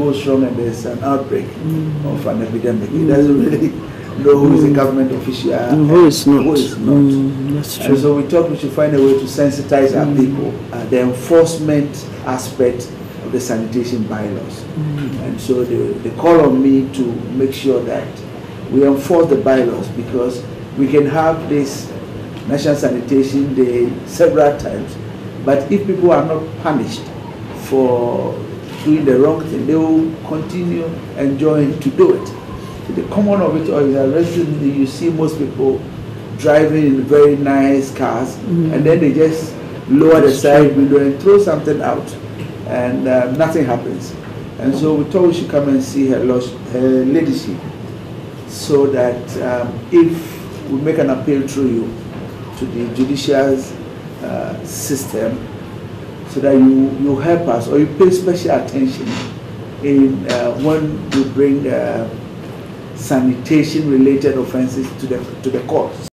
goes wrong and there's an outbreak of an epidemic, he doesn't really know who is a government official Mm, who is not? who is not. Mm, that's And so we thought we should find a way to sensitize our people, uh, the enforcement aspect of the sanitation bylaws. And so they, they call on me to make sure that we enforce the bylaws because we can have this National Sanitation Day several times, but if people are not punished for doing the wrong thing, they will continue enjoying to do it. The common of it all is that recently you see most people driving in very nice cars and then they just lower the side window and throw something out and uh, nothing happens. And so we thought we should come and see her, los- her ladyship so that um, if we make an appeal through you to the judicial uh, system so that you, you help us or you pay special attention in uh, when you bring uh, sanitation related offenses to the, to the courts.